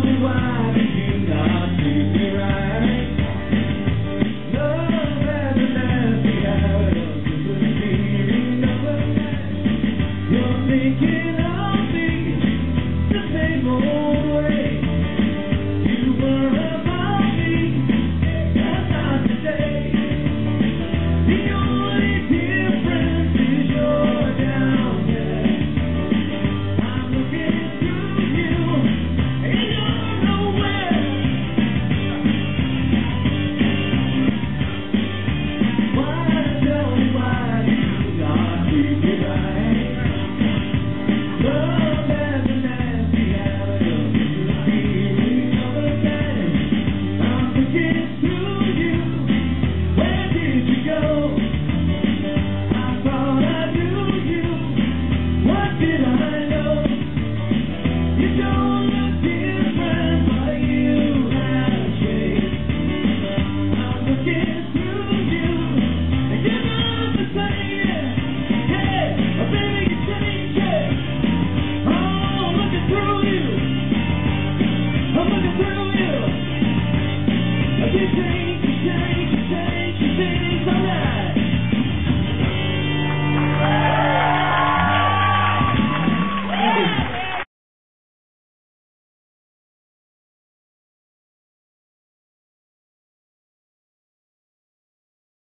me why.